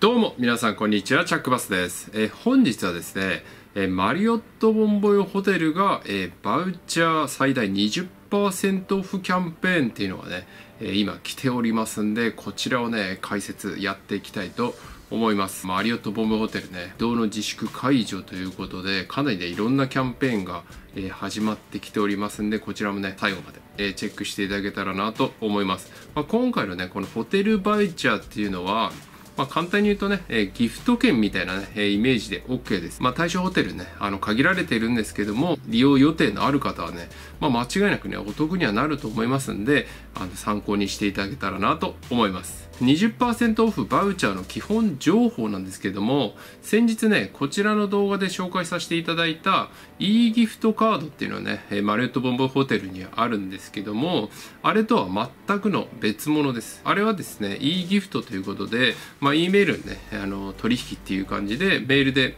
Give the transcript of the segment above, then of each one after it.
どうも皆さんこんにちはチャックバスです、えー本日はですね、えーマリオットボンボイホテルが、えーバウチャー最大20%オフキャンペーンっていうのがね、え今来ておりますんでこちらをね解説やっていきたいと思います。マリオットボンボイホテルね移動の自粛解除ということでかなりねいろんなキャンペーンが、え始まってきておりますんでこちらもね最後まで、えチェックしていただけたらなと思います、まあ、今回のねこのホテルバウチャーっていうのはまあ、簡単に言うとね、えーギフト券みたいなね、えイメージで OK です。まあ、対象ホテルね、あの、限られているんですけども、利用予定のある方はね、まあ、間違いなくね、お得にはなると思いますんで、あの、参考にしていただけたらなと思います。20%オフバウチャーの基本情報なんですけども、先日ね、こちらの動画で紹介させていただいた e ギフトカードっていうのはね、マリオットボンボホテルにあるんですけども、あれとは全くの別物です。あれはですね、e ギフトということで、まあ、E メールね、あの、取引っていう感じで、メールで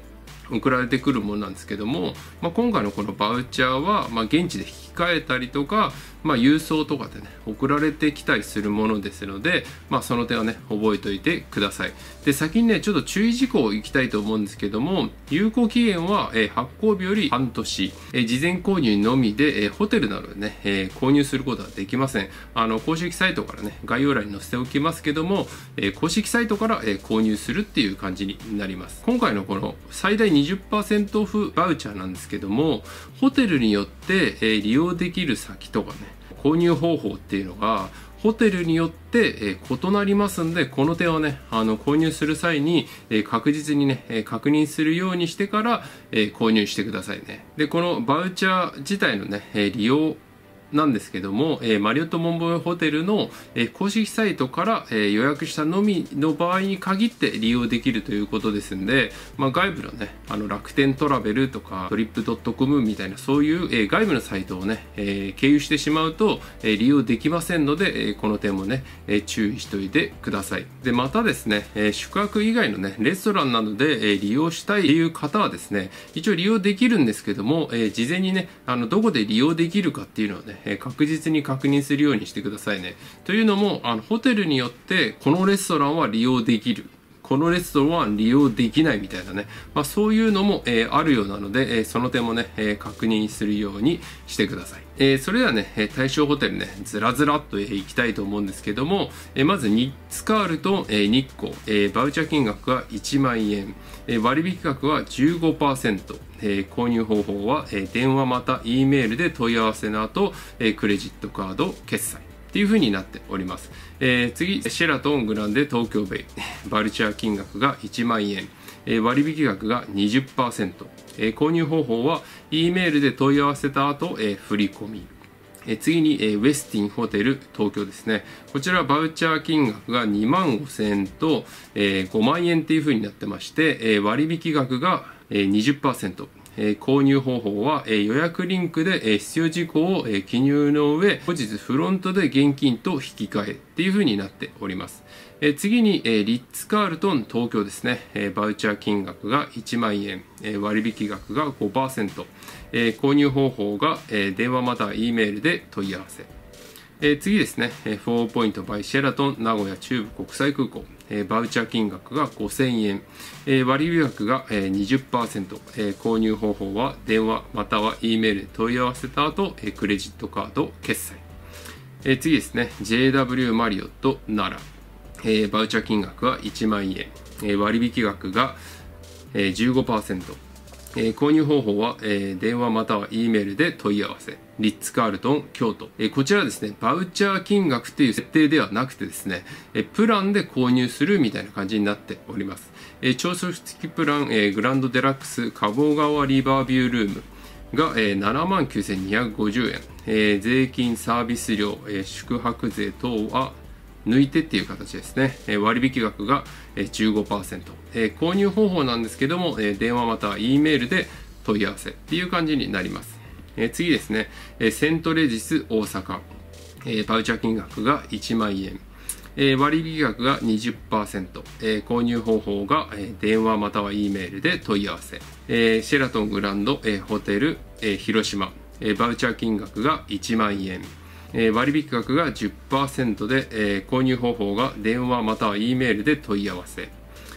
送られてくるものなんですけども、まあ、今回のこのバウチャーは、まあ、現地で引き換えたりとか、まあ、郵送とかでね送られてきたりするものですので、まあ、その点はね覚えておいてください。で先にねちょっと注意事項いきたいと思うんですけども有効期限は、え発行日より半年、え事前購入のみで、えホテルなどでね、え購入することはできません。あの公式サイトからね概要欄に載せておきますけども、え公式サイトから、え購入するっていう感じになります。今回のこの最大20%オフバウチャーなんですけどもホテルによって、え利用できる先とかね購入方法っていうのがホテルによって、え異なりますんでこの点をねあの購入する際に、え確実にね、え確認するようにしてから、え購入してくださいね。でこのバウチャー自体のね、え利用なんですけども、えーマリオットモンボイホテルの、えー公式サイトから、えー予約したのみの場合に限って利用できるということですんで、まあ、外部のねあの楽天トラベルとかトリップドットコムみたいなそういう、えー外部のサイトをね、えー経由してしまうと、えー利用できませんので、えーこの点もね、えー注意しておいてください。でまたですね、えー宿泊以外のねレストランなどで、えー利用したいっていう方はですね一応利用できるんですけども、えー事前にねあのどこで利用できるかっていうのをね、え確実に確認するようにしてくださいね。というのもあのホテルによってこのレストランは利用できる。このレストランは利用できないみたいなね、まあ、そういうのも、えーあるようなので、えーその点もね、えー確認するようにしてください。えーそれではね、対象ホテルね、ずらずらっと、え行きたいと思うんですけども、えーまずニッツカールと、えー日光、えーバウチャー金額が1万円、えー割引額は15%、えー購入方法は、えー電話また E メールで問い合わせの後、えークレジットカード決済。っていう風になっております。えー次、シェラトングランデ東京ベイ。バルチャー金額が1万円。えー割引額が20%。えー購入方法は E メールで問い合わせた後、えー振り込み。え次に、えウェスティンホテル東京ですね。こちらバウチャー金額が2万5千円と、え5万円っていう風になってまして、え割引額が、えー20%。え購入方法は、予約リンクで、必要事項を、記入の上、後日フロントで現金と引き換えっていうふうになっております。え次に、リッツ・カールトン東京ですね、えバウチャー金額が1万円、割引額が5%、え購入方法が、電話または E メールで問い合わせ。えー次ですね、えーフォーポイントバイシェラトン名古屋中部国際空港、えーバウチャー金額が5000円、えー割引額が、えー20%、えー購入方法は電話または E メールで問い合わせた後、えークレジットカード決済、えー次ですね。JW マリオット奈良、えーバウチャー金額は1万円、えー割引額が、えー15%、えー購入方法は、えー電話または E メールで問い合わせ。リッツ・カールトン、京都。えーこちらですね、バウチャー金額っていう設定ではなくてですね、えープランで購入するみたいな感じになっております。えー朝食付きプラン、えーグランドデラックス、鴨川リバービュールーム。が、えー、7万9250円、えー税金サービス料、えー宿泊税等は抜いてっていう形ですね。え割引額がえー15%、えー購入方法なんですけども、え電話または E メールで問い合わせっていう感じになります。え次ですね、えセントレジス大阪、えーバウチャー金額が1万円。え割引額が20%、えー購入方法が、え電話または E メールで問い合わせ、えシェラトングランド、えホテル、え広島、えバウチャー金額が1万円、えー割引額が10%で、えー購入方法が電話または E メールで問い合わせ、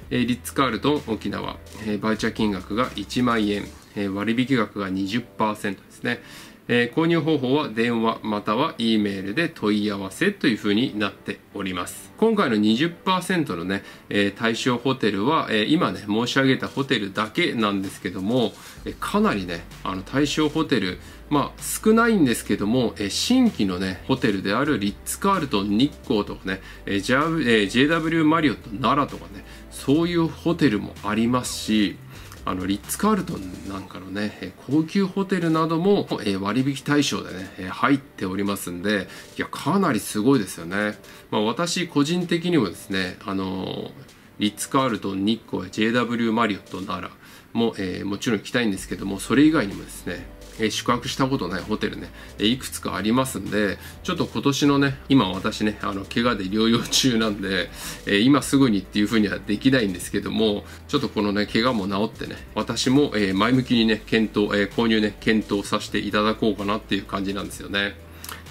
えー、リッツ・カールトン沖縄、えー、バイチャー金額が1万円、えー、割引額が20%ですね。えー、購入方法は電話または E メールで問い合わせというふうになっております。今回の20%のね、えー、対象ホテルは、えー、今ね、申し上げたホテルだけなんですけども、えー、かなりね、あの対象ホテル、まあ少ないんですけども、えー、新規のね、ホテルであるリッツ・カールトン日光とかね、えー、JW マリオット奈良とかね、そういうホテルもありますし、あのリッツ・カールトンなんかのね高級ホテルなども割引対象でね入っておりますんでいやかなりすごいですよね、まあ、私個人的にもですねあのリッツ・カールトン日光や JW マリオットならも、えー、もちろん行きたいんですけどもそれ以外にもですねえ宿泊したことないホテルね、えいくつかありますんで、ちょっと今年のね、今私ね、あの、怪我で療養中なんで、え今すぐにっていうふうにはできないんですけども、ちょっとこのね、怪我も治ってね、私も、え前向きにね、検討、え購入ね、検討させていただこうかなっていう感じなんですよね。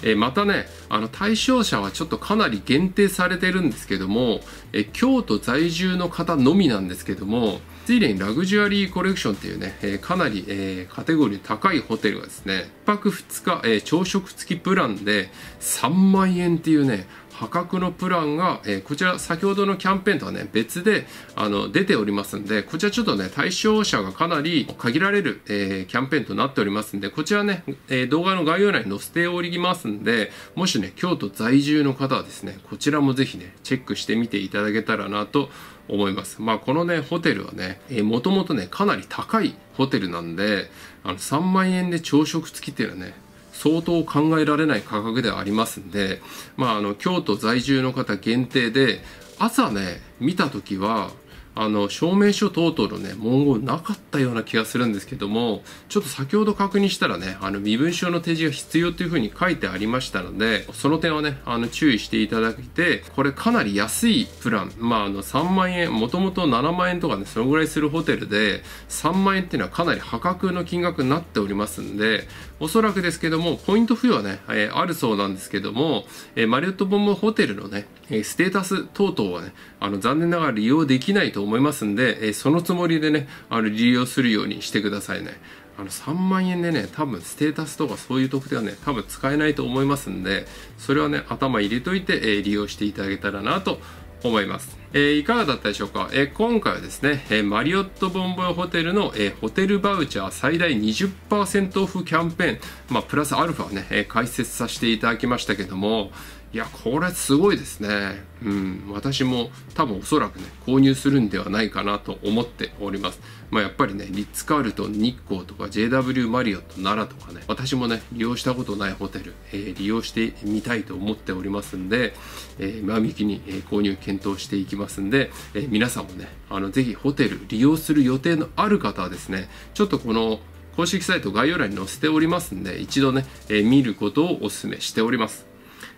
えまたね、あの対象者はちょっとかなり限定されてるんですけども、え京都在住の方のみなんですけども、ついでにラグジュアリーコレクションっていうね、え、かなり、え、カテゴリー高いホテルがですね、1泊2日、え、朝食付きプランで3万円っていうね、破格のプランが、え、こちら先ほどのキャンペーンとはね別であの出ておりますんでこちらちょっとね対象者がかなり限られる、え、キャンペーンとなっておりますんでこちらね、え、動画の概要欄に載せておりますんでもしね京都在住の方はですねこちらもぜひねチェックしてみていただけたらなと思います。思いまあこのね、ホテルはね、えー、もともとね、かなり高いホテルなんで、あの3万円で朝食付きっていうのはね、相当考えられない価格ではありますんで、まああの、京都在住の方限定で、朝ね、見た時は、あの証明書等々のね文言なかったような気がするんですけどもちょっと先ほど確認したらねあの身分証の提示が必要というふうに書いてありましたのでその点はねあの注意していただいてこれかなり安いプランまああの3万円もともと7万円とかねそのぐらいするホテルで3万円っていうのはかなり破格の金額になっておりますんでおそらくですけどもポイント付与はね、えー、あるそうなんですけども、えー、マリオットボンボホテルのねステータス等々はねあの残念ながら利用できないと思いますんで、えそのつもりでね、あの利用するようにしてくださいね。あの3万円でね、多分ステータスとかそういう特典はね、多分使えないと思いますんで、それはね、頭入れといて、え利用していただけたらなと思います。えー、いかがだったでしょうか、えー、今回はですね、えー、マリオットボンボイホテルの、えホテルバウチャー最大20%オフキャンペーン、まあ、プラスアルファをね、え解説させていただきましたけども、いや、これすごいですね。うん、私も多分おそらくね、購入するんではないかなと思っております。まあ、やっぱりね、リッツ・カールトン、日光とか JW マリオット、奈良とかね、私もね、利用したことないホテル、えー、利用してみたいと思っておりますんで、えー、前向きに、え購入検討していきますますんで、えー、皆さんもね、あの、ぜひホテル利用する予定のある方はですね、ちょっとこの公式サイト概要欄に載せておりますんで、一度ね、え見ることをお勧めしております。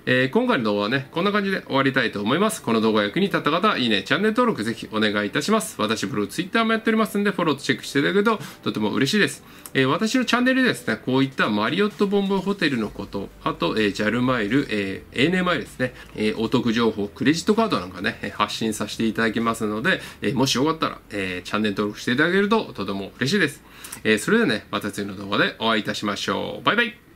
えー、今回の動画はね、こんな感じで終わりたいと思います。この動画が役に立った方は、いいね、チャンネル登録ぜひお願いいたします。私ブログ、ツイッターもやっておりますんで、フォローとチェックしていただけるととても嬉しいです。えー、私のチャンネルでですね、こういったマリオットボンボンホテルのこと、あと、えー、JAL マイル、えー、ANA マイルですね、えー、お得情報、クレジットカードなんかね、発信させていただきますので、えー、もしよかったら、えー、チャンネル登録していただけるととても嬉しいです。えー、それではね、また次の動画でお会いいたしましょう。バイバイ